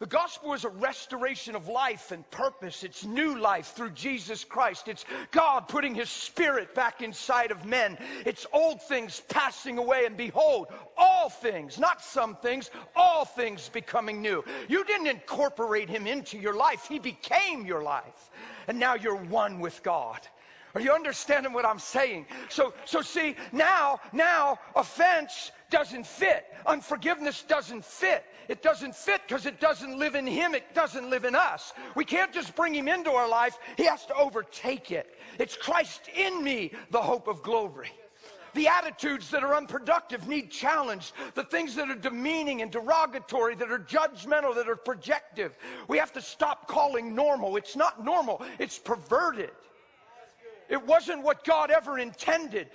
The gospel is a restoration of life and purpose. It's new life through Jesus Christ. It's God putting his spirit back inside of men. It's old things passing away, and behold, all things, not some things, all things becoming new. You didn't incorporate him into your life, he became your life. And now you're one with God. Are you understanding what I'm saying? So, so see, now, now offense doesn't fit. Unforgiveness doesn't fit. It doesn't fit because it doesn't live in him. It doesn't live in us. We can't just bring him into our life. He has to overtake it. It's Christ in me, the hope of glory. The attitudes that are unproductive need challenged. The things that are demeaning and derogatory, that are judgmental, that are projective. We have to stop calling normal. It's not normal. It's perverted. It wasn't what God ever intended.